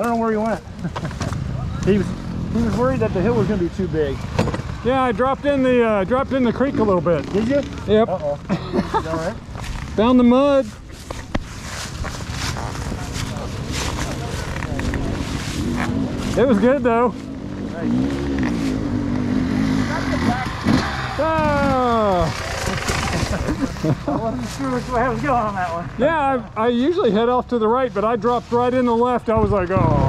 I don't know where he went. he was he was worried that the hill was going to be too big. Yeah, I dropped in the uh, dropped in the creek a little bit. Did you? Yep. Uh -oh. Found the mud. It was good though. Nice. I wasn't sure which way I was going on that one. yeah, I, I usually head off to the right, but I dropped right in the left. I was like, oh.